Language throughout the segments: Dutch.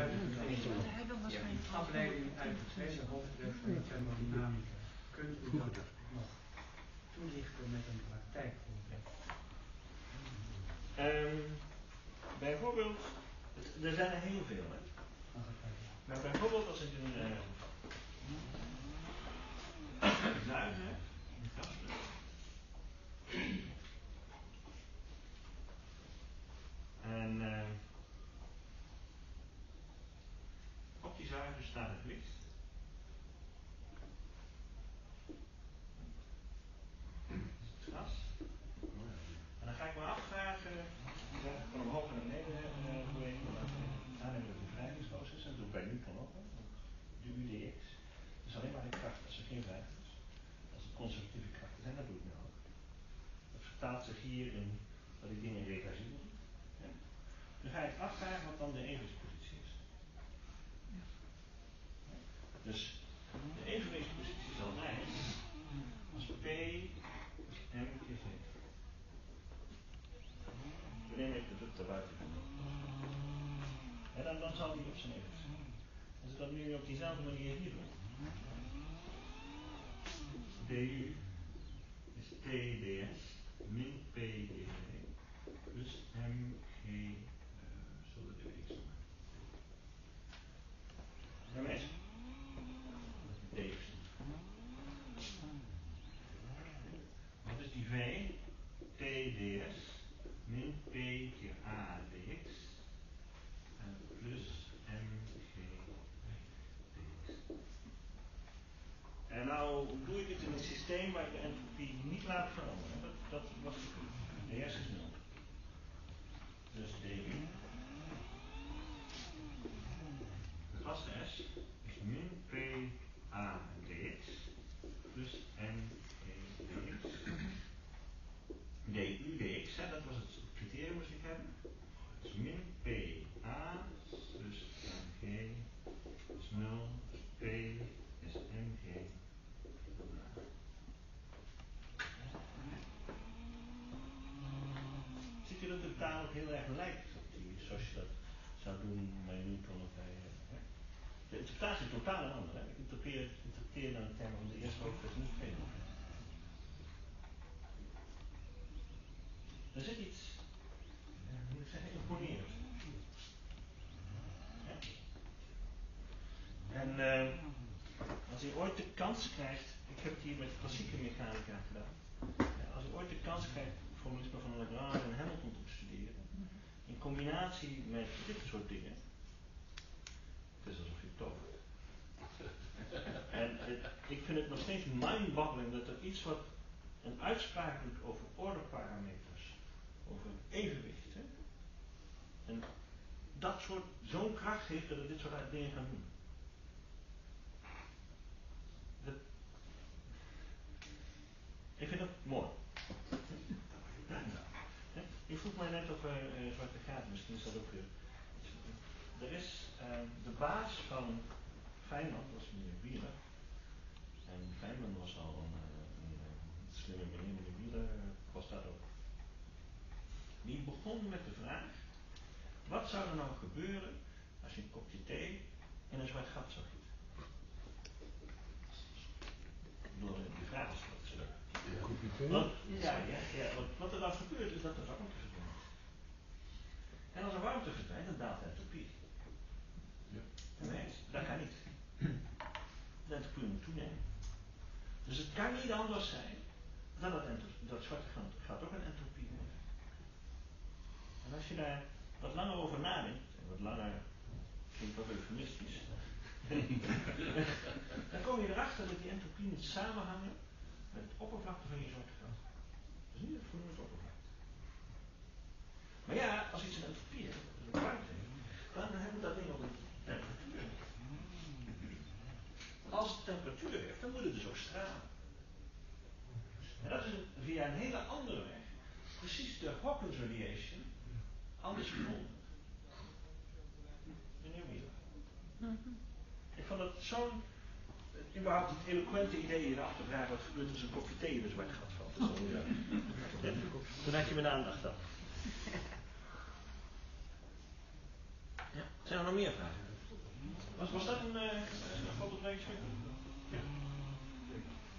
uit het afleiding uit hoofdstuk van de thermodynamica. Kunt u dat nog toelichten met een praktijkvoorbeeld? Bijvoorbeeld, er zijn er heel veel. Hè? Maar bijvoorbeeld als ik een uh, gaslus. En uh, zuiger staat het licht. Gas. En dan ga ik me afvragen, van omhoog naar beneden uh, bewegen, aannemen dat bevrijdingsproces, en dat doe ik bij Newton ook, de UDX. Dus alleen maar de kracht als er geen vrijheid is. Als het conservatieve krachten zijn, dat doe ik nu ook. Dat vertaalt zich hier in dat ik dingen doe. Ja? Dan ga ik afvragen wat dan de evenwichtspositie is. Dus de evenwichtspositie zal zijn als P M keer V. We nemen even de druk daarbuiten. En dan, zal die op zijn zijn. Als ik dat nu op diezelfde manier hier doe. du is TDS min PDV plus MG uh, zullen de x doen. Daarmee is dx. Wat is die V? TDS min P keer A dx uh, plus MG dx. En nou doe ik dit in een systeem waar ik de entropie niet laat veranderen. Dat, was de ds is 0. Dus du gas S is min P A dx plus M G dx. du dx, hè, dat was het criterium wat ik hebben. Dus min P A plus MG is 0, dus P is MG Ziet u dat de taal ook heel erg lijkt op die, zoals je dat zou doen bij Newton of bij. Hè? De interpretatie is totaal een andere. Ik interpreteer, interpreteer dan in termen van de eerste hoofdstuk niet veel. Er zit iets, moet ik zeggen, imponerend. En uh, als u ooit de kans krijgt, ik heb het hier met klassieke mechanica gedaan. Als u ooit de kans krijgt formalisme van Lagrange en Hamilton combinatie met dit soort dingen, het is alsof je tovert. En ik vind het nog steeds mindboggling dat er iets wat een uitspraak doet over ordeparameters, over evenwicht, hè, en dat soort zo'n kracht heeft dat het dit soort dingen kan doen. Ik vind dat mooi. Je vroeg mij net over uh, zwarte gaten, misschien is dat ook weer. Er is uh, de baas van Feynman, dat was meneer Wieler. En Feynman was al een, een, een slimme meneer, meneer Wieler was dat ook. Die begon met de vraag: wat zou er nou gebeuren als je een kopje thee in een zwart gat zou gieten? Door die vraag is wat ja, ja, ja, wat, wat er dan gebeurt is dat er verdwijnt. En als er warmte verdwijnt, dan daalt de entropie. Ja. Dat kan niet. De entropie moet toenemen. Dus het kan niet anders zijn dan dat, dat zwarte gat, gat ook een entropie heeft. En als je daar wat langer over nadenkt, en wat langer klinkt wat eufemistisch, dan kom je erachter dat die entropie niet samenhangen met het oppervlakte van je zwarte gat. Dus niet het oppervlakte. Maar ja, als iets heeft, een heeft, dan hebben we dat ding ook een temperatuur. Als het temperatuur heeft, dan moet het dus ook stralen. En dat is via een hele andere weg, precies de Hawkins radiation, anders gevonden. Meneer. Ik vond het zo'n überhaupt het eloquente idee hierachter vragen wat gebeurt als een kopje thee in een zwart gat valt. Toen had je mijn aandacht dan. Ja. Zijn er nog meer vragen? Was, was dat een, uh, een fotootje? Ja.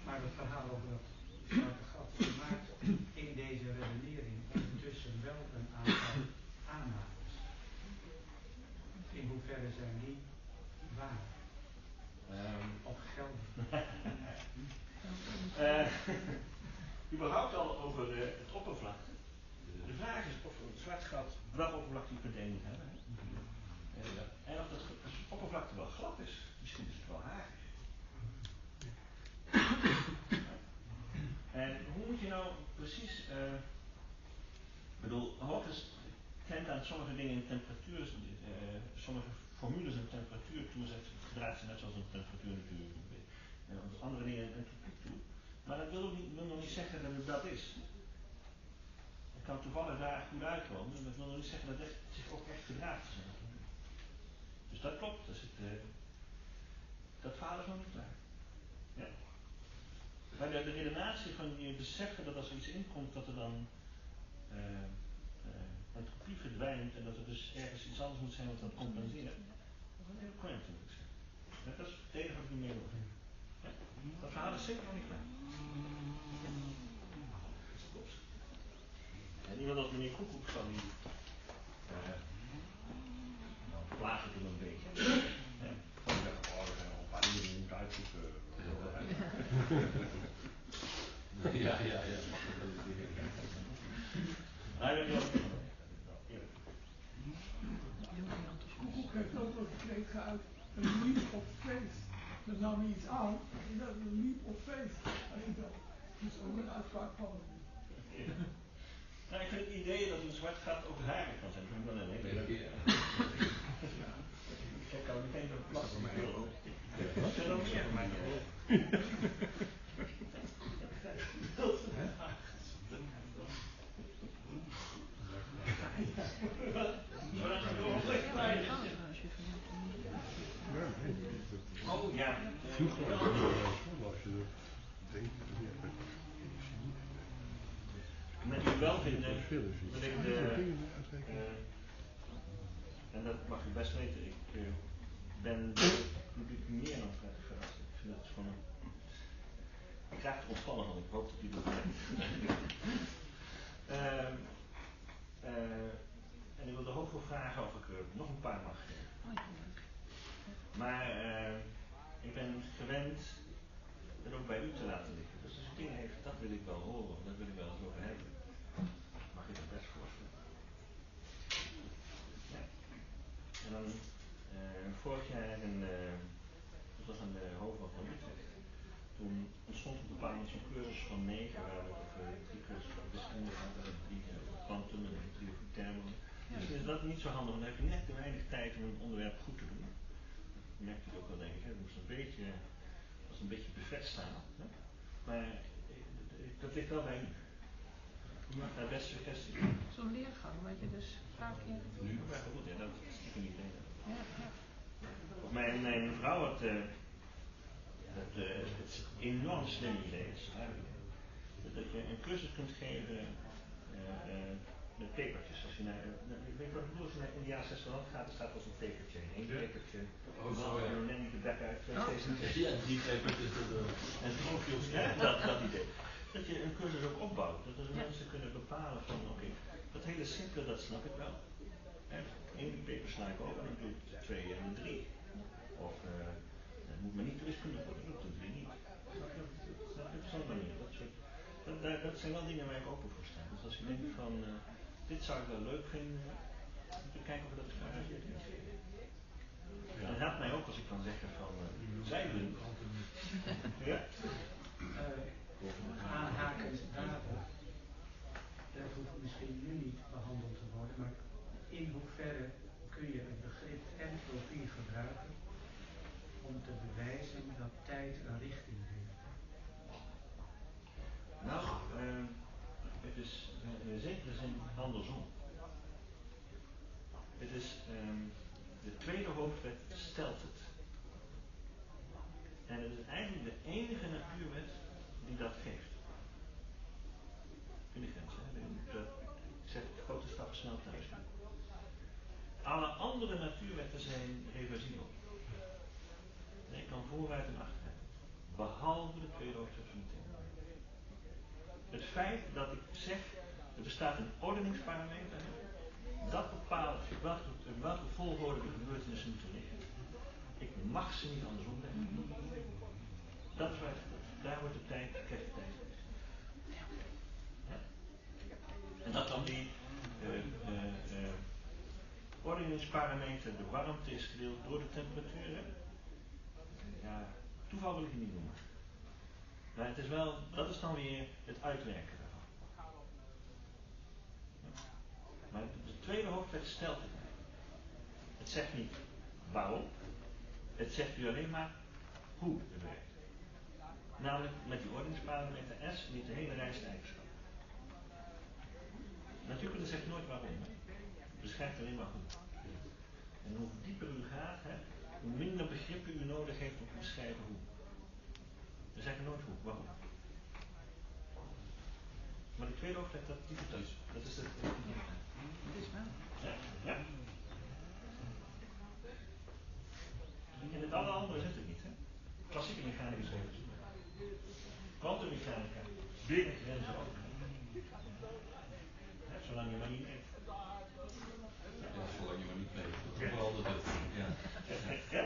Maar het verhaal over dat zwarte gat maakt in deze redenering ondertussen wel een aantal aannames. In hoeverre zijn die waar? Um, of gelden? uh, überhaupt al over uh, het oppervlak. De vraag is of een zwart gat wel oppervlakte verdeling hebben. En of dat oppervlakte wel glad is. Misschien is het wel hagig. En hoe moet je nou precies. Uh, ik bedoel, Hawkins kent aan sommige dingen in temperatuur, uh, sommige formules en temperatuur toezet, gedraagt zich net zoals een temperatuur natuurlijk. En andere dingen in entropie toe. Maar dat wil, niet, wil nog niet zeggen dat het dat is. Het kan toevallig daar goed uitkomen, maar dat wil nog niet zeggen dat het zich ook echt gedraagt. Dus dat klopt. Dus het, uh, dat verhaal is nog niet klaar. Ja. Maar de, de redenatie van je beseffen dat als er iets inkomt, dat er dan uh, uh, entropie verdwijnt en dat er dus ergens iets anders moet zijn wat dat compenseert. Dat is een heel correct moet ik zeggen. Dat is het enige wat ik nu mee wil ja. Dat verhaal is zeker nog niet klaar. En iemand als meneer Koekoek van die uh, plaagt het een beetje. Ja. Die zeggen, oh, er zijn al een paar dingen die je moet uitzoeken. Ja, ja, ja. Koekoek heeft ook nog gekregen uit een leap of faith. Dat nam iets aan, dat een leap of faith. Dat is ook een uitspraak van nou, ik vind het idee dat een zwart gat ook raar kan zijn, vind ik wel een hele Ik nog meer mij. Oh ja. Met dat. Uh, en dat mag u best weten, ik uh, ben natuurlijk meer dan prettig verrast. Ik vind het gewoon. Ik raak er ontspannen van, ik hoop dat u dat uh, en ik wil de hoofdvol vragen of ik er nog een paar mag geven. Maar ik ben gewend het ook bij u te laten liggen. Dus als u dingen heeft, dat wil ik wel horen, dat wil ik wel eens over hebben. Mag ik dat best voorstellen? Ja. En dan vorig jaar, in, uh, dat was aan de hoofdweg van Utrecht. Toen ontstond op een bepaald moment zo'n cursus van negen, waar we over drie cursussen van wiskunde hadden, drie over kwantum en drie over thermo. Misschien is dat niet zo handig, want dan heb je net te weinig tijd om een onderwerp goed te doen. Dat merkt u ook wel, denk ik. Het moest een beetje, was een beetje buffet staan. Hè? Maar dat ligt wel bij u. Mag daar best suggesties Zo'n leergang, wat je dus vaak keer. Nu, maar goed, ja, dat is stiekem niet. Mijn, mijn vrouw had uh, het, uh, het enorm slim idee, dat je een cursus kunt geven uh, met papertjes. Als je naar, ik weet wat ik bedoel, als je naar in de jaren 60 gaat, er staat als een papertje in. Eén papertje. Oh, zo, ja. En dan de bek uit, oh. Ja, die papertjes. En profiels, ja, dat, dat idee dat je een cursus ook opbouwt. Dat dus mensen kunnen bepalen van oké, okay, dat hele simpele dat snap ik wel. Paper sla ik over en ik doe het twee en drie. Of uh, het moet maar niet de wiskunde worden, ik doe drie niet. Op zo'n manier. Dat, soort, dat, dat, dat, zijn wel dingen waar ik open voor sta. Dus als je denkt van uh, dit zou ik wel leuk vinden, moet je kijken of dat gearrangeerd is. Ja. En helpt mij ook als ik kan zeggen van uh, zij doen. ja? aanhakend daarop, dat hoeft misschien nu niet behandeld te worden, maar in hoeverre kun je het begrip entropie gebruiken om te bewijzen dat tijd een richting heeft? Nou, uh, het is in zekere zin andersom. Het is um, de tweede hoofdwet stelt het. En het is eigenlijk de enige natuurwet die dat geeft. In de grens, hè? Ik zeg grote stappen snel thuis. Alle andere natuurwetten zijn reversibel. Ik kan vooruit en achteruit. Behalve de de Het feit dat ik zeg, er bestaat een ordeningsparameter, dat bepaalt welke, welke volgorde de gebeurtenissen moeten liggen. Ik mag ze niet andersom leggen. Dat is waar daar wordt de tijd, krijgt de tijd. En dat dan die uh, uh, uh, ordeningsparameter, de warmte is gedeeld door de temperatuur. Ja, toeval wil ik het niet noemen. Maar het is wel, dat is dan weer het uitwerken daarvan. Maar de tweede hoofdwet stelt het. Het zegt niet waarom. Het zegt u alleen maar hoe het werkt. Namelijk met die ordeningsparameter S niet de hele rijst eigenschappen. Natuurlijk zegt nooit waarom. Beschrijft alleen maar hoe. En hoe dieper u gaat, hè, hoe minder begrippen u nodig heeft om te beschrijven hoe. We zeggen nooit hoe, waarom. Maar de tweede hoofdwet, dat, die dat, dat is het. Dat is wel. Ja, ja. En het alle andere zit er niet. Hè? Klassieke mechanica is even Kwantummechanica, binnen grenzen ook. Zolang je maar niet weet. Ja, zolang je maar niet weet. Dat is wel altijd het. Ja. Ja?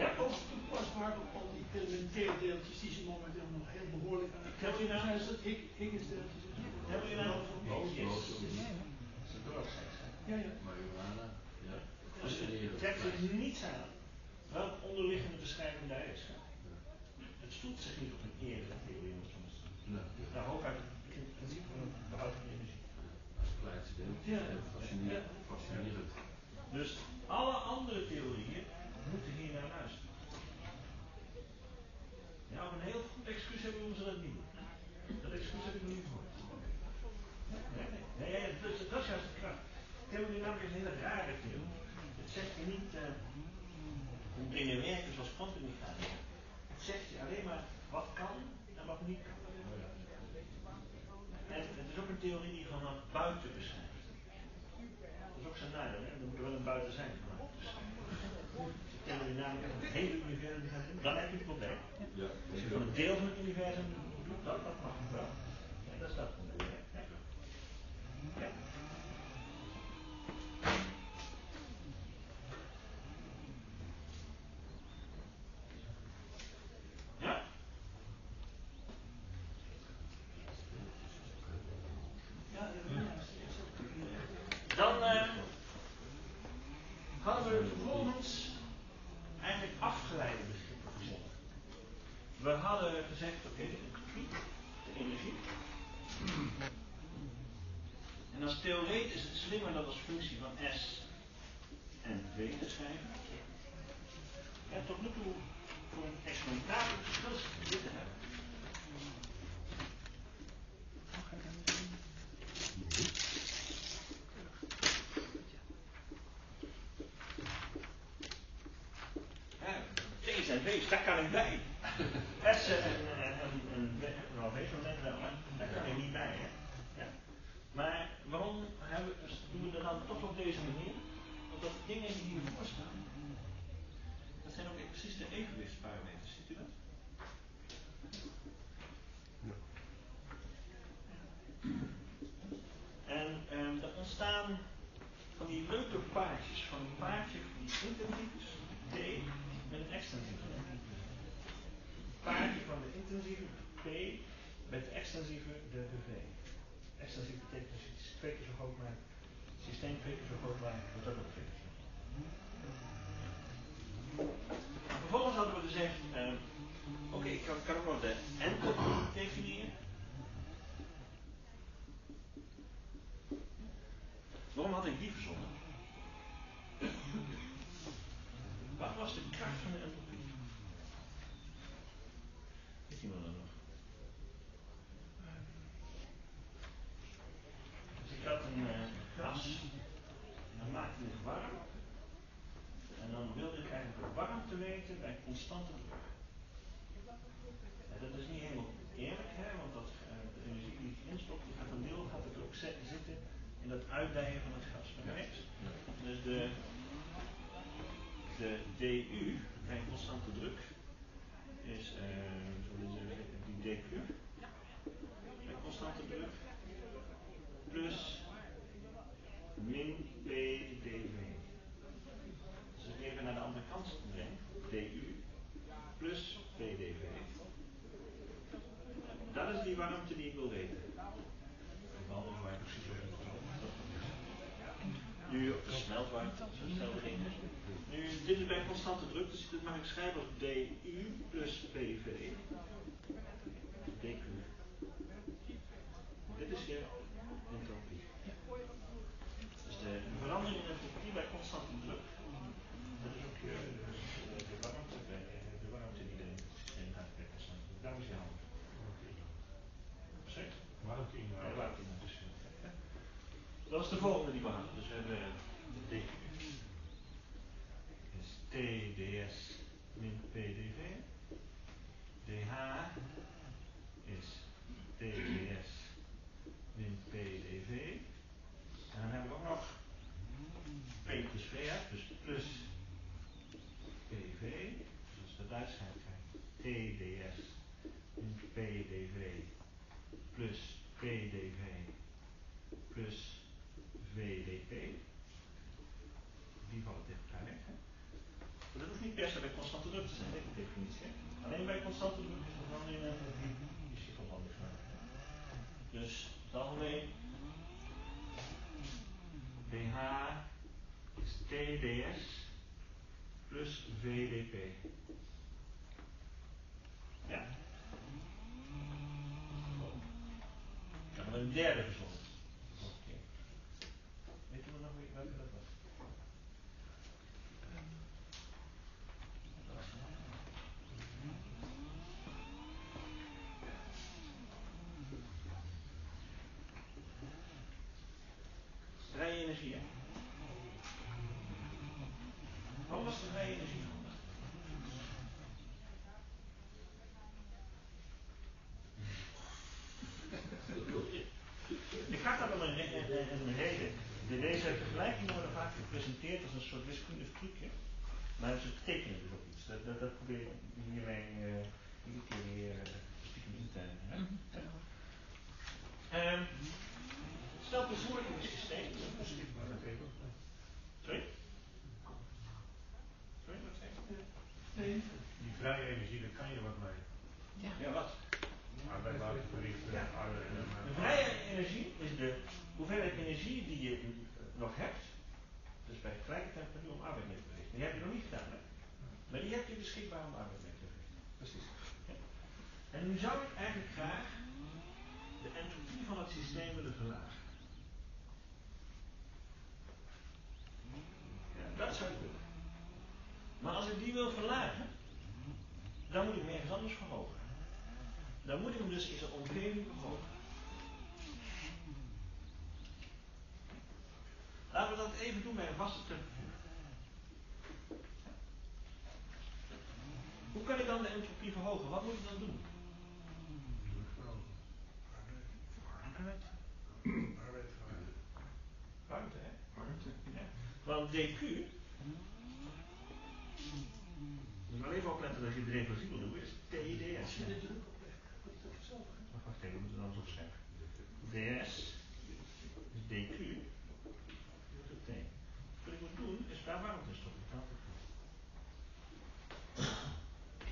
Ja, kom. Pas maar op al die elementaire deeltjes die ze momenteel nog heel het Heb je nou- zijn. Dus dat Hig- Higgs-deeltjes. Hebben jullie nou Boos, Yes. boos. Ja, ja. Marihuana. Ja. Dus het trekt er niets aan welk onderliggende beschrijving daar is. Het stoelt zich niet op een eerdere theorie, het maar zeggen. Nee. Nou, hooguit het principe van behoud van energie. Dat is het deel. Ja. Fascinerend. Fascinerend. Dus alle andere theorieën moeten hier naar luisteren. Ja, op een heel goed excuus hebben we ze dat niet doen. Dat excuus heb ik nog niet gehoord. Nee, nee, nee, nee dat, is, dat is juist de kracht. Namelijk is een hele rare theorie. Het zegt je niet uh, hoe dingen werken zoals kwantummechanica. Het zegt je alleen maar wat kan en wat niet kan. En het is ook een theorie die vanaf buiten beschrijft. Dat is ook zijn nadeel, hè? er moet er wel een buiten zijn. Als je theorie namelijk van het hele universum gaat doen, dan heb je het probleem. Ja. Als je van een deel van het universum doet, dat, dat mag Michigan dingen die hiervoor staan, dat zijn ook precies de evenwichtsparameters, ziet u dat? En um, er ontstaan van die leuke paardjes, van een paardje die intensief is, D, met een extensieve. Paardje van de intensieve P met de extensieve de, de V. Extensief betekent dat je het twee keer zo groot maakt, het systeem twee keer zo groot maakt, wordt dat ook twee gezegd, uh, oké, ik kan, kan ook nog de entropie definiëren. Waarom had ik die verzonnen? Wat was de kracht van de entropie? Weet iemand dat nog? Dus ik had een uh, gas, en dan maakte ik warm. En dan wilde ik eigenlijk de warmte weten bij constante druk. En dat is niet helemaal eerlijk, hè, want dat, uh, de energie die ik instopt, die gaat een deel gaat het ook zitten in dat uitdijen van het gas. Begrijp je? Dus de, de DU, bij constante druk, is, uh, die DQ, bij constante druk, plus min PdV. Dus als ik even naar de andere kant breng, DU plus PdV. Dat is die warmte die ik wil weten. Anders waar ik precies over Nu op de smeltwarmte, zo'nzelfde ding. Nu, dit is bij constante druk, dus dit mag schrijven als DU plus PV. Dit is je entropie. Dus de verandering in entropie bij constante druk. Dat is ook je, de, de warmte, de warmte die in het systeem gaat bij constante druk. Daar moet je houden. Sorry? Warmte in Ja, warmte in dus, Dat is de volgende die we hadden. Dus we hebben de DQ. Is TDS min PDV. DH is TDS min PDV. En dan hebben we ook nog P plus VR, dus plus PV. Dus de Duitsheid krijgt TDS min PDV plus PDV plus VDP. Die vallen tegen elkaar weg. Hè? Dat hoeft niet per se bij constante druk te zijn, de definitie. Alleen bij constante druk is de verandering in entropie is die verband Dus het algemeen BH is TDS plus VDP. Ja. Heb er een derde gezonden. Oké. Weet je nog wie- welke dat was? Dat was Vrije energie, hè? Wat was de vrije energie van? Ik ga daar om een, re- een, een- een reden. De, deze vergelijkingen worden vaak gepresenteerd als een soort wiskundig trucje. Maar ze betekenen dus ook iets. Dat, dat, dat probeer hiermee uh, iedere keer weer uh, stiekem in te hè? Ehm, Stel bijvoorbeeld in een systeem. Sorry? Sorry, wat zeg je? Die vrije energie, daar kan je wat mee. Ja, wat? Arbeid laten verrichten, Ja. arbeid en De vrije energie is de hoeveelheid energie die je nog hebt, dus bij gelijke temperatuur om arbeid mee te verrichten. Die heb je nog niet gedaan, hè? Maar die heb je beschikbaar om arbeid mee te verrichten. Precies. Ja. En nu zou ik eigenlijk graag de entropie van het systeem willen verlagen. Ja, dat zou ik willen. Maar als ik die wil verlagen, dan moet ik hem ergens anders verhogen. Dan moet ik hem dus in zijn omgeving verhogen. Laten we dat even doen bij een vaste temperatuur. Hoe kan ik dan de entropie verhogen? Wat moet ik dan doen? Arbeid. Warmte, hè? Warmte. Ja. Want dq. Moet je wel even opletten dat je het reversibel doet, is TDS. Je de het wacht even, we moeten dan eens opschrijven. ds is dq. Het t. Wat ik moet doen, is daar warmte stoppen.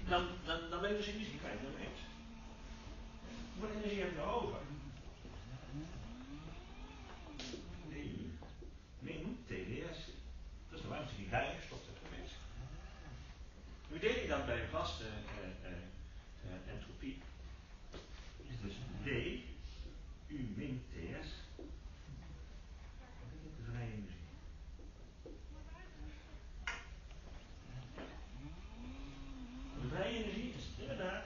Dan, dan, dan ben ik dus energie kwijt, dat eens. Hoeveel energie heb je over? du min TDS. Dat is de warmte die daarin gestopt hebt geweest. Nu deed ik dat bij een vaste uh, uh, uh, entropie. Is dus D U min TS. Dat is de vrije energie. De vrije energie is inderdaad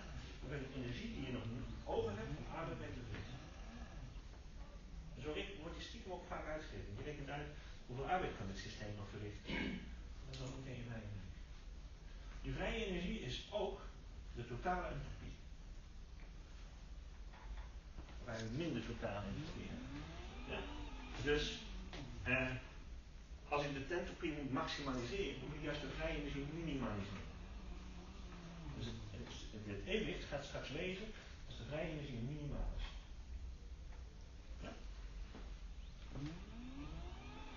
de energie die je nog over hebt om arbeid mee te verrichten. Zo wordt die stiekem ook vaak uitgegeven. Je rekent uit hoeveel arbeid kan het systeem nog verrichten. Dat is dan meteen je vrije energie. Je vrije energie is ook de totale entropie. Waarbij we minder totale entropie hebben. Ja? Dus, eh, als ik de entropie moet maximaliseren, moet ik juist de vrije energie minimaliseren. Dus het, het, het evenwicht gaat straks wezen als de vrije energie minimaal is.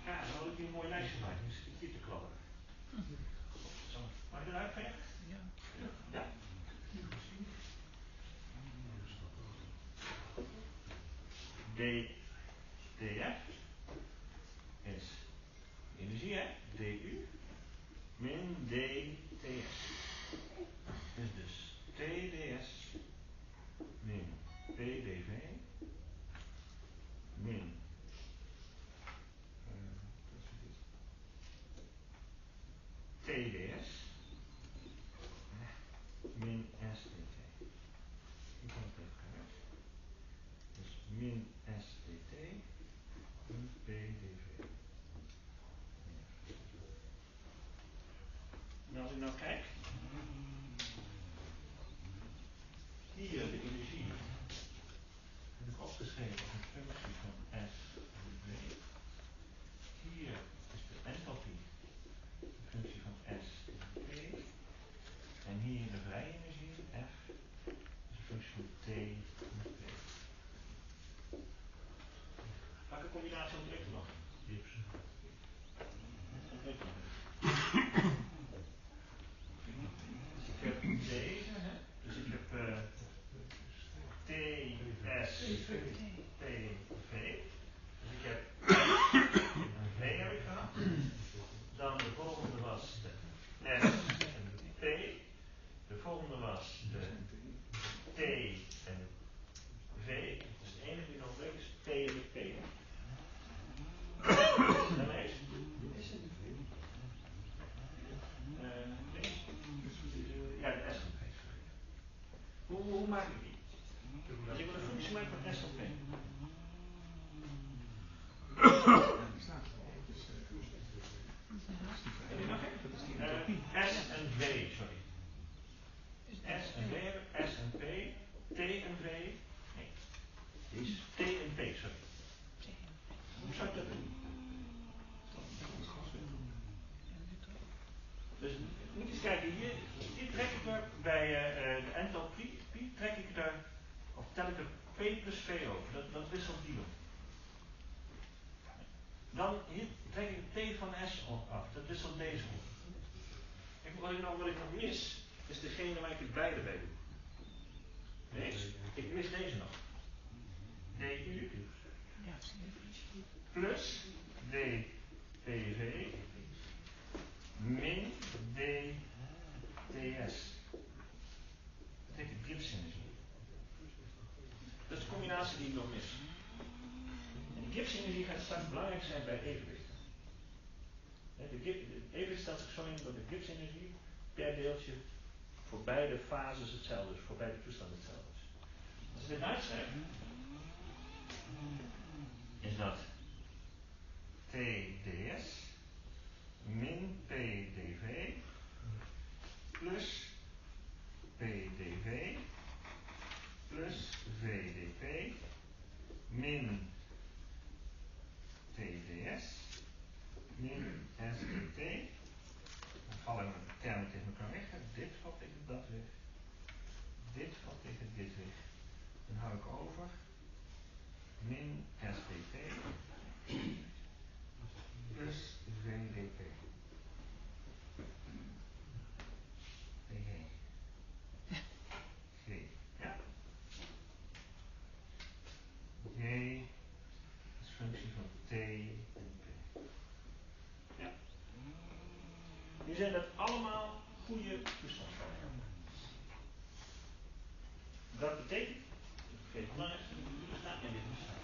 Ja, dan had ik hier een mooi lijstje maken, dus ik hier te klappen. Mag ik eruit vegen? Ja. Ja. D, df is energie, hè? du min dts. Is dus tds min pdv min uh, tds min sdt. Ik kan het even gaan. Dus min sdt min pdv. En als ik nou kijk, hier de energie heb ik opgeschreven als een functie van S en V. Hier is de enthalpie een functie van S en P. En hier de vrije energie, F, is een functie van T en P. Welke combinatie ontbreekt er nog? Gibson. Ontbreekt er nog. Ik heb deze, hè? dus ik heb uh, T, S, T, V. Dus ik heb een V heb ik gehad. Dan de volgende was de S en de P. De volgende was de T en de V. Dus de enige die nog ontbreekt is T en de P. Dan lees. Uh, nee. Ja, de S en P. Hoe, hoe maak ik die? Dus ik wil een functie maken van S en P. Heb je nog een? Uh, S en V, sorry. S en V, S en P, T en V. Nee. Die is T en P, sorry. Hoe zou ik dat doen? Dus moet je eens kijken, hier, hier trek ik er bij uh, de enthalpie, trek ik er, of tel ik er P plus V over. Dat, dat wisselt die om. Dan hier trek ik T van S af, dat wisselt deze om. En wat ik, nou, wat ik nog mis, is degene waar ik het beide bij doe. Deze. Ik mis deze nog. DU plus DPV min DTS. Dat heet de Gibbs-energie. Dat is de combinatie die ik nog mis. En die Gibbs-energie gaat straks belangrijk zijn bij evenwicht. De, de evenwicht stelt zich zo in dat de Gibbs-energie per deeltje voor beide fases hetzelfde is, voor beide toestanden hetzelfde is. Als ik dit uitschrijf, is dat TDS min PDV plus PDV plus VDP min TDS min SDT. Dan vallen mijn termen tegen elkaar weg. Dit valt tegen dat weg. Dit valt tegen dit weg. Dan hou ik over min SDT plus VDP. VG. G. Ja. G is functie van T en P. Ja. Nu zijn dat allemaal goede toestandsvariabelen. Dat betekent, ik vergeet het belangrijkste, dit staat en dit bestaat.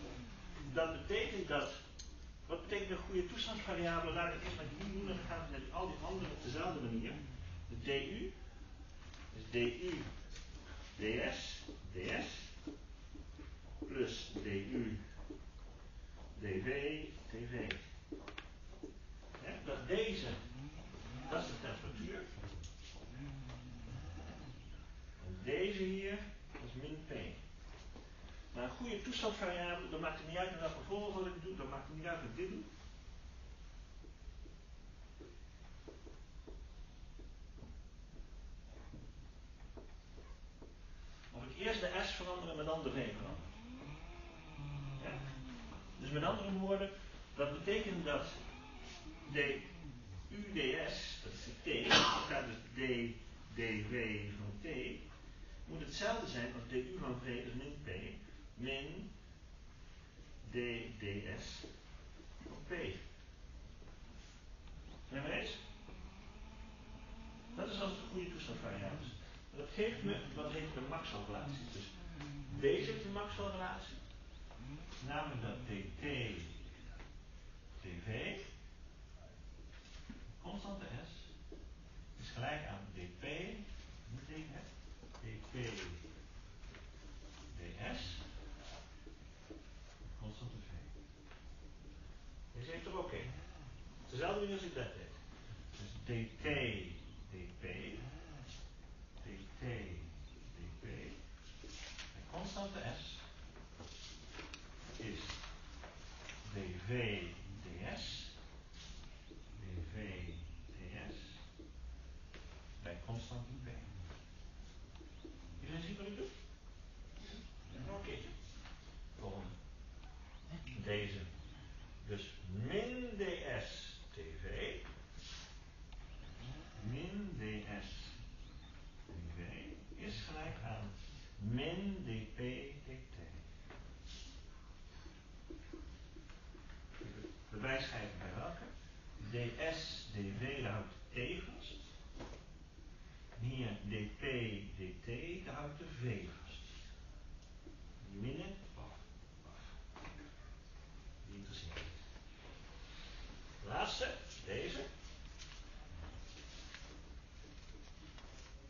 Dat betekent dat, wat betekent een goede toestandsvariabele? Laat ik eerst met die doen en dan gaan we met al die anderen op dezelfde manier. De DU, dus DU, DS, DS, plus DU, DV, TV. Ja, dat deze, dat is de temperatuur. En deze hier, is min P. Maar een goede toestandsvariabele, dan maakt het niet uit in welke volgorde ik doe, dan maakt het niet uit wat ik dit doe. Of ik eerst de S verander en dan de V verander. Ja? Dus met andere woorden, dat betekent dat de UDS, dat is de T, dat gaat dus D, DW van T, moet hetzelfde zijn als DU van V, dus min P min dds van P. Zijn we eens? Dat is als de goede toestandvariabels. Dat geeft me wat heet de Maxwell-relatie. Dus deze is de Maxwell-relatie. Namelijk dat dt dv, constante s, is gelijk aan dp, moet betekent dp ds, constante v. Deze heeft er ook een. Dezelfde manier als ik dat deed. Dus dt dp, dt dp, en constante s is dv ds, dv ds, bij constante p. Iedereen ziet wat ik doe? Nog een keertje. Volgende. Deze. Dus min ds dv min ds dv is gelijk aan min dp dt. De bijschrijving bij welke? ds dv, houdt t vast. Hier dp dt, daar houdt de v vast. Die minnen, af, af. Niet. Laatste, deze.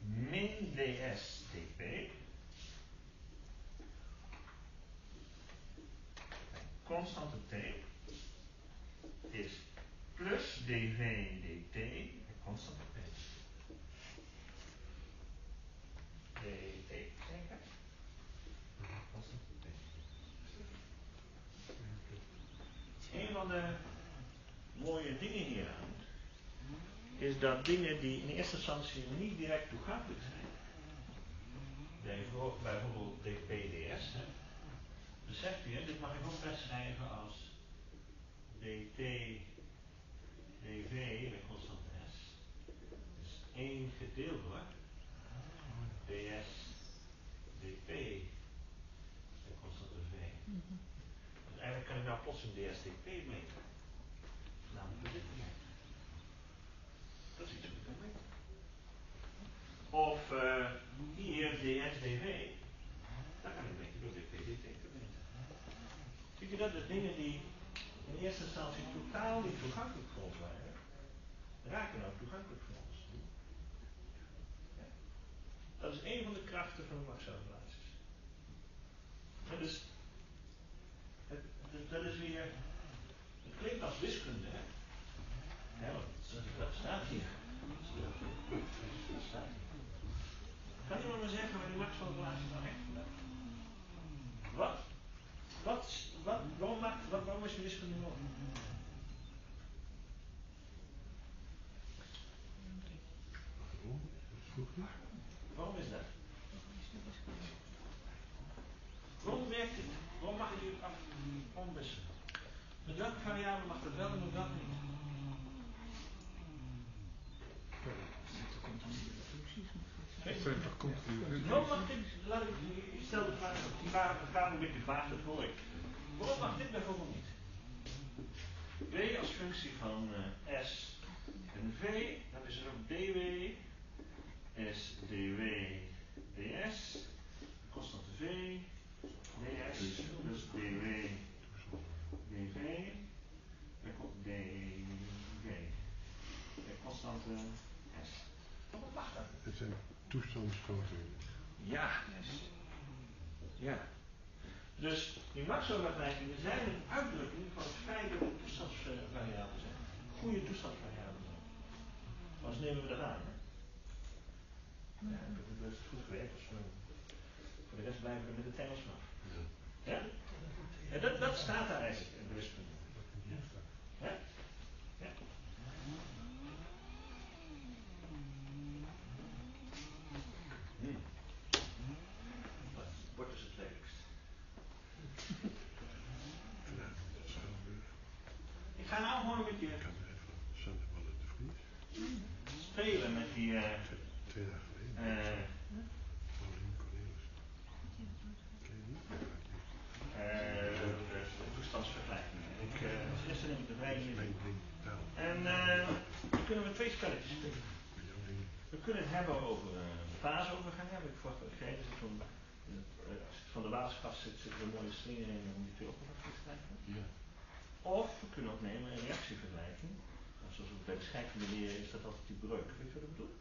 Min ds dp. Constante t is plus dv dt bij constante p. dt, zeker? Constante p. Een van de mooie dingen hieraan is dat dingen die in eerste instantie niet direct toegankelijk zijn, bijvoorbeeld dpds, hè, beseft u, dit mag ik ook best schrijven als dt dv bij constante s, is 1 gedeeld door ds dp bij constante v. Dus eigenlijk kan ik nou plots een ds dp meten. Namelijk dit. Dat is iets wat ik kan meten. Of uh, hier ds dv, daar kan ik meten door dp dt te meten. Zie je dat? De dingen die in eerste instantie totaal niet toegankelijk voor ons waren, raken nou toegankelijk voor ons. Dat is een van de krachten van de Maxwell-relaties. Dus, het, dus dat is weer, het klinkt als wiskunde, hè? Ja, dat staat hier. Dat staat hier. Kan iemand maar zeggen waar die Maxwell-relatie nou echt vandaan Wat? Wat, wat, waarom, maakt, wat, waarom is wiskunde nodig? Waarom is dat? Waarom werkt het? Omwisselen? Met welke variabele mag het wel en met welke niet? Waarom mag dit, laat ik, ik stel de vraag, die vraag, een beetje vaag, dat hoor ik. Waarom mag dit bijvoorbeeld niet? W als functie van uh, S en V, dan is er ook dW, S, dW, ds, constante V, ds, dus dW, dV, dV, de constante S. Het zijn toestandsstoten. Ja. Ja. Dus die Maxwell-afwijkingen zijn een uitdrukking van het feit dat het toestandsvariabelen zijn. Goede toestandsvariabelen zijn. Anders nemen we dat aan. Hè? Ja, dat is goed gewerkt. Dus, voor de rest blijven we met het Engels af. Ja? En dat, dat staat daar eigenlijk in Brisbane. Ja? Ja? Hm. Wat is het leukst Ik ga nou gewoon een beetje spelen met die. Uh, kunnen het hebben over uh, de faasovergang. Heb ik vorige keer gegeven. Dus uh, als het van de basisgas zit, zit er een mooie slinger in om die oppervlakte te krijgen. Ja. Of we kunnen ook nemen een reactievergelijking. Zoals we bij de scheikunde leren is dat altijd die breuk. Weet je wat ik bedoel?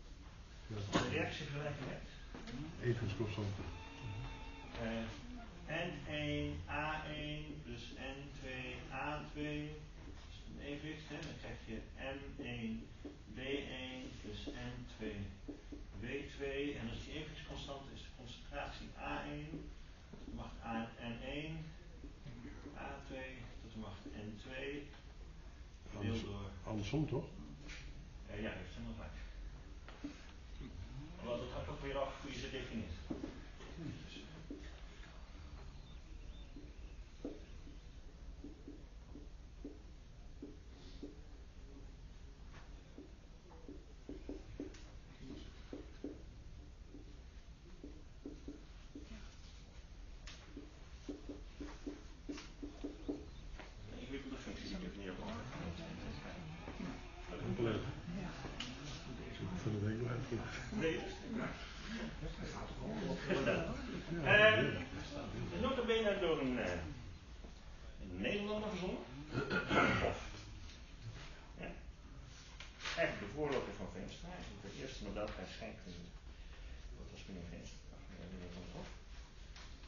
Als je een reactievergelijking hebt. Etensconstante. Uh, N1 A1 plus N2 A2 is een evenwicht. Hè? Dan krijg je M1 B1 plus N2 B2. En als die evenwichtsconstant is de concentratie A1 tot de macht N1 A2 tot de macht N2 gedeeld door... Andersom toch? Ja, heeft helemaal gelijk. Want dat hangt ook weer af hoe je ze definieert. Dus, ingewikkelde functie die ik even neerkomen. Compleet. Van de week nog uitgelegd. Nee, dat is Inderdaad. Uh, door een, uh, een Nederlander verzonnen. of ja, eigenlijk de voorloper van Veenstra. De eerste Nobelprijs scheikunde. Dat was meneer Veenstra, meneer Van der Hof.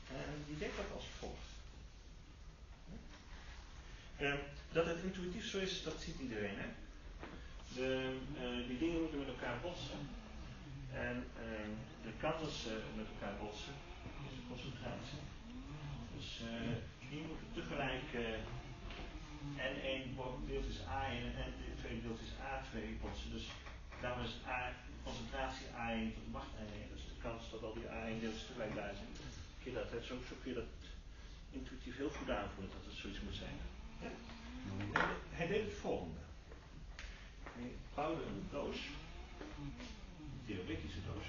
En die deed dat als volgt. Uh, dat het intuïtief zo is, dat ziet iedereen. Hè? De, uh, die dingen moeten met elkaar botsen. En uh, de kansen met elkaar botsen is concentratie. Dus uh, hier moeten tegelijk uh, N1 deeltjes A1 en N2 deeltjes A2 botsen. Dus daarom is A, concentratie A1 tot de macht N1. Dus de kans dat al die A1 deeltjes tegelijk daar zijn. Kun je dat, zo, zo kun je dat intuïtief heel goed aanvoelen dat het zoiets moet zijn. Ja? Hij deed het volgende. Hij bouwde een doos, een theoretische doos.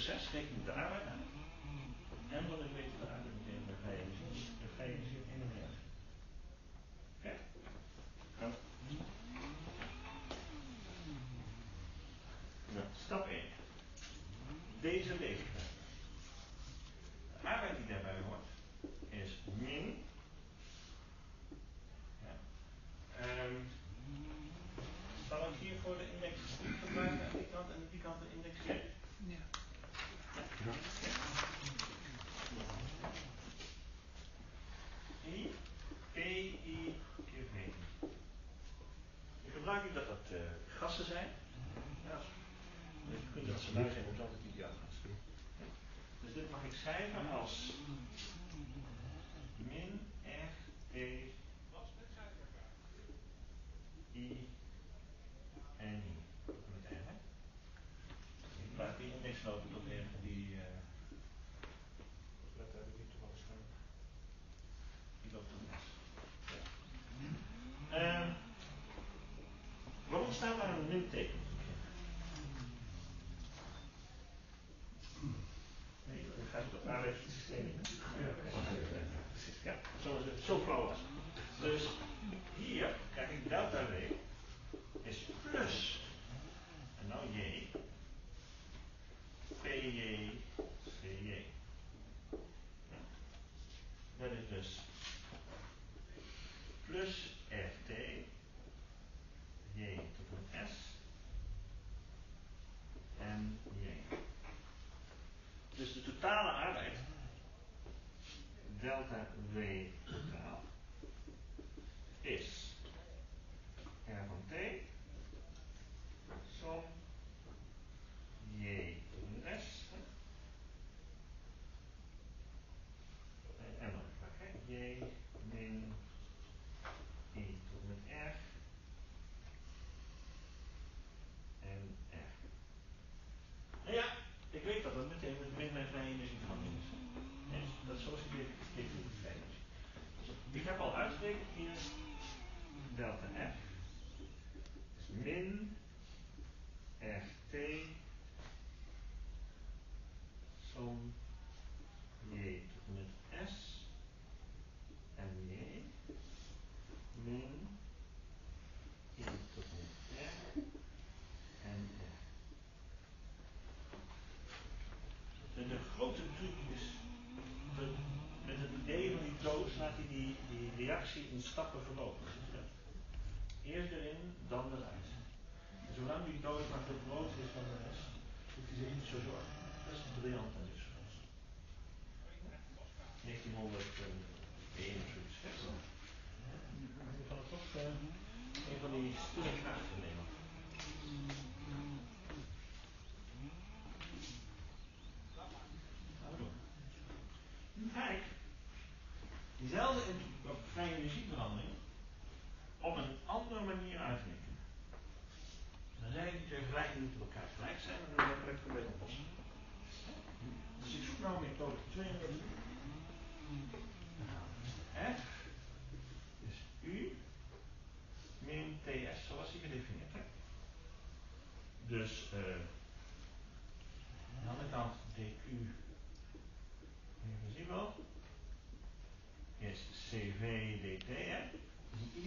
Proces, reken ik de arbeid aan. En wat ik weet de meteen bij energie. De energie in en the grote is Met het idee van die troost laat hij die, die reactie in stappen verlopen. Eerst erin, dan eruit. En zolang die doos maar groter is van de rest, hoeft hij zich niet zo zorgen. Dat is briljant aan dus. 1901 1971. Ik kan het toch een van die stukken nemen.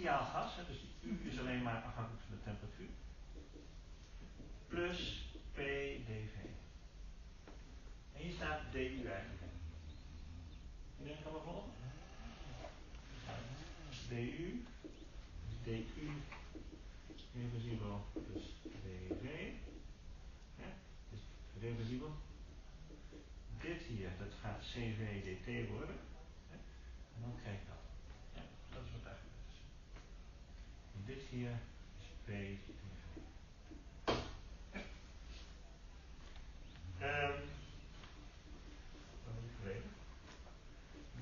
ideaal gas, dus U is alleen maar afhankelijk van de temperatuur, plus p dV. En hier staat DU eigenlijk in. Iedereen kan me volgen? DU, DU, reversibel plus DV. Hè, dus, dus reversibel. Dit hier, dat gaat CV dt worden. En dan krijg je hier is P. Um,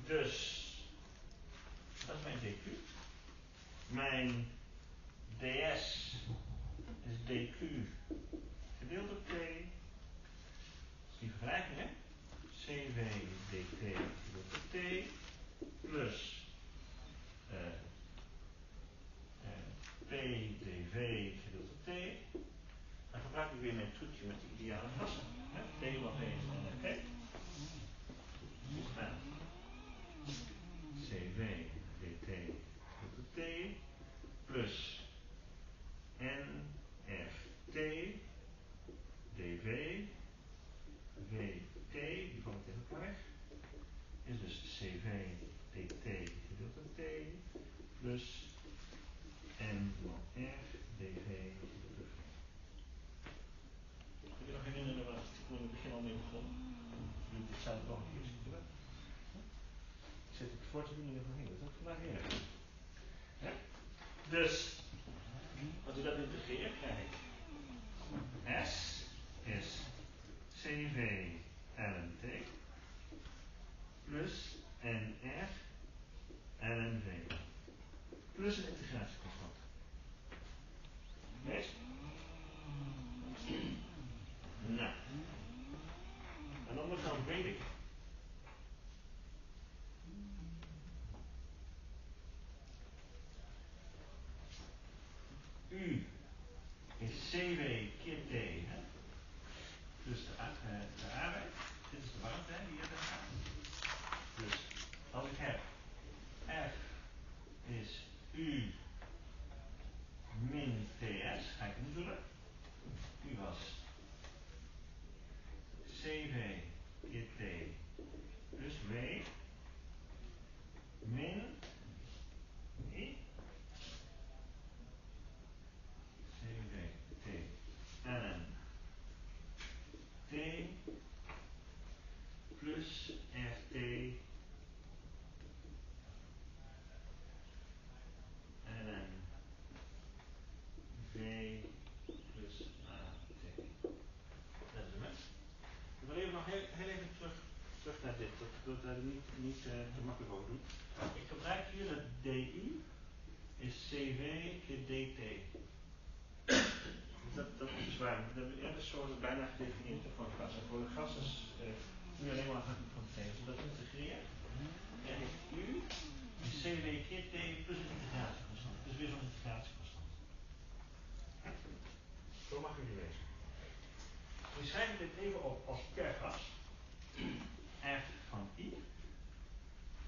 dus, dat is mijn dq. Mijn ds is dq gedeeld door t. Dat is die vergelijking, hè? cw dt gedeeld t plus uh, P, dv gedeelte t. Dan gebruik ik weer mijn trucje met de ideale klassen. T wat 1 van p. this is CW keer T. Hè? Dus de, uh, de arbeid, dit is de warmte hè, die je hebt gaat. Dus als ik heb F is U min TS, ga ik invullen. U was CV keer T plus W min I CV T ln T plus RT ln V plus AT. Dat is hem, hè? Ik wil even nog heel, heel even terug, terug naar dit, dat ik niet, niet uh, te makkelijk over doen. Ik gebruik hier dat DU is CV keer DT. Dat, dat is waar. Dat, ja, dat is zo bijna gedefinieerd voor een gas. En voor een gas is uh, nu alleen maar afhankelijk van het je dat integreert, ik U is CV keer T plus een integratieconstante. Dus weer zo'n integratieconstante. Zo mag u die lezen. We schrijven dit even op als per gas. F van I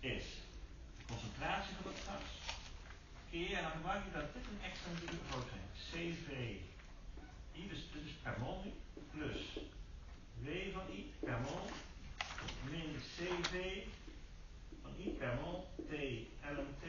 is de concentratie van het gas keer, en dan gebruik je dat dit een extra natuurlijk groot zijn. CV I, dus dit is per mol nu, plus W van I per mol, min CV van I per mol, T LMT,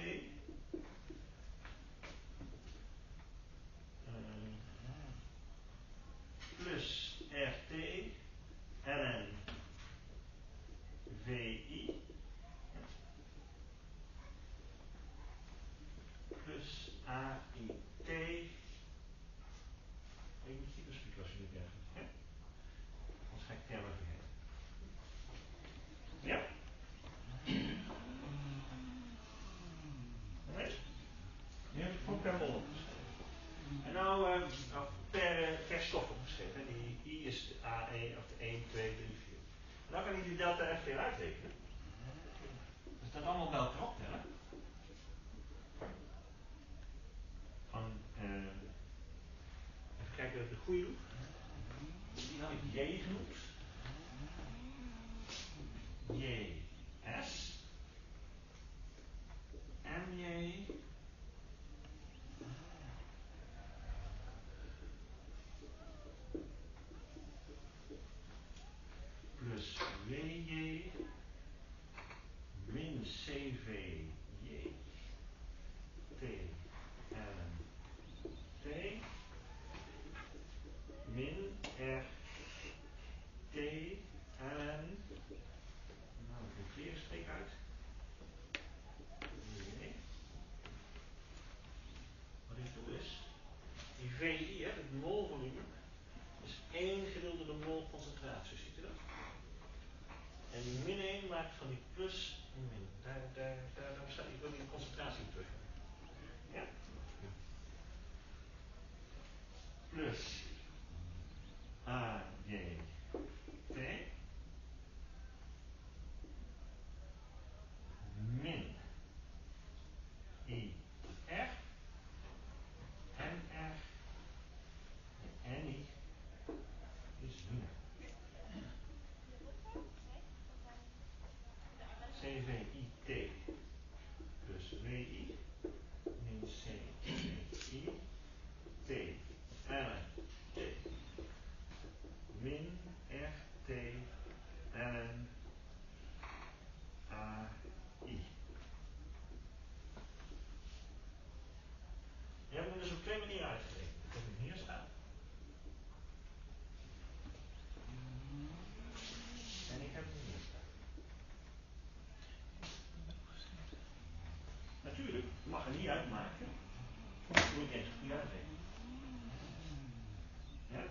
Dus op twee manieren uitgerekend. Ik heb hem hier staan. En ik heb hem hier staan. Natuurlijk, mag er niet uitmaken hoe ik eens goed uitrekenen. Ja?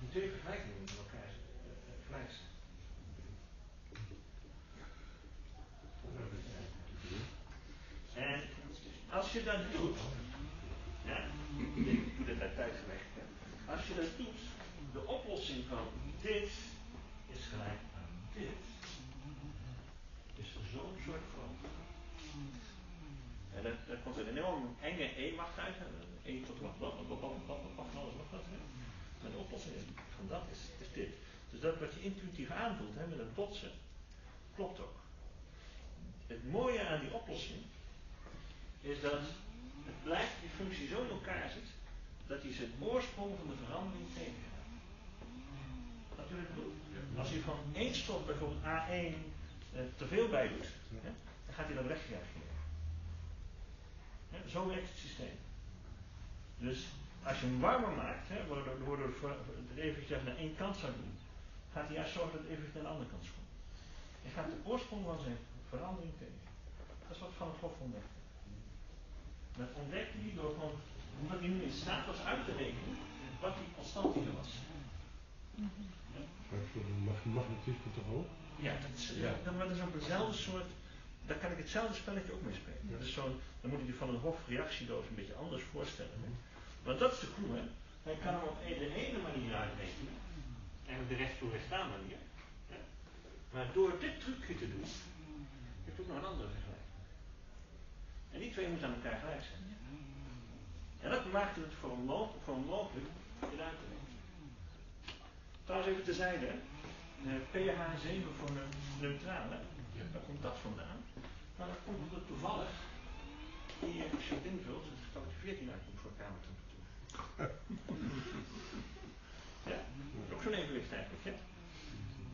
Die twee vergelijkingen moeten elkaar uh, gelijk zijn. En als je dat doet, ja, ik doe dit uit tijdgewicht, als je dat doet, de oplossing van dit is gelijk aan dit, is zo'n soort vorm. En daar, daar komt een enorm enge E-macht uit. E tot wat, wat, wat, wat, wat, wat, wat, alles nog wat. Maar de oplossing is, van dat is, is dit. Dus dat wat je intuïtief aanvoelt hè, met een botsen, klopt ook. Het mooie aan die oplossing is dat het blijkt die functie zo in elkaar zit dat hij zijn oorsprong van de verandering tegengaat. Dat u? Als je van één stof bijvoorbeeld A1 eh, te veel bij doet, hè, dan gaat hij dat wegreageren. Zo werkt het systeem. Dus als je hem warmer maakt, hè, waardoor het eventjes naar één kant zou doen, gaat hij juist zorgen dat het even naar de andere kant komt. Hij gaat de oorsprong van zijn verandering tegen. Dat is wat Van Gogh ontdekte. Dat ontdekte hij door gewoon, omdat hij nu in staat was uit te rekenen wat die constant hier was. Mag magnetisme toch ook? Ja, dat is, ja. dat is op dezelfde soort, daar kan ik hetzelfde spelletje ook mee spelen. Dat is zo'n, dan moet je die van een Hof reactiedoos een beetje anders voorstellen. Hè? Want dat is de clue, hè. Hij kan hem op de ene manier uitrekenen. En de recht toe recht manier. Ja. Maar door dit trucje te doen, heeft ook nog een andere vergelijking. En die twee moeten aan elkaar gelijk zijn. En dat maakte het voor onmogelijk, voor onmogelijk dit uit te. Trouwens even tezijde, pH 7 voor een neutrale, waar komt dat vandaan? Nou, dat komt omdat toevallig hier, als je het invult, het getalletje 14 uitkomt voor kamertemperatuur. ja, ook zo'n evenwicht eigenlijk, hè?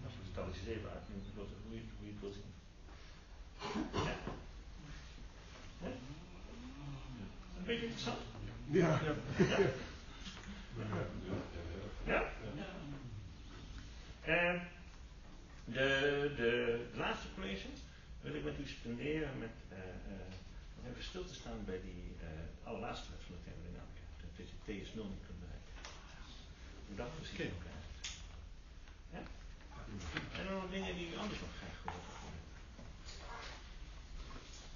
Als het getalletje 7 uitkomt, hoe je, het wil zien. Ja. ja. Een beetje interessant? Ja. ja. ja? En de, de, laatste college wil ik met u spenderen met uh, uh, even stil te staan bij die uh, allerlaatste wet van de thermodynamica. Dat je TS 0 niet dat. Ja? En dan nog dingen die u anders nog graag gehoord hebben.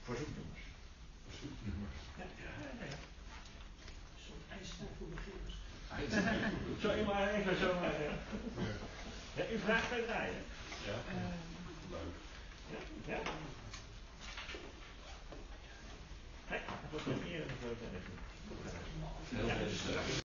Verzoeknummers. Verzoeknummers. Ja, ja, ja. ja. Zo'n ijstijd voor beginners. Zo, maar even zo. Maar, ja. Ja, u vraagt bij draaien. Ja, leuk. Ja? ja? Kijk, dat wordt een eer en een Heel veel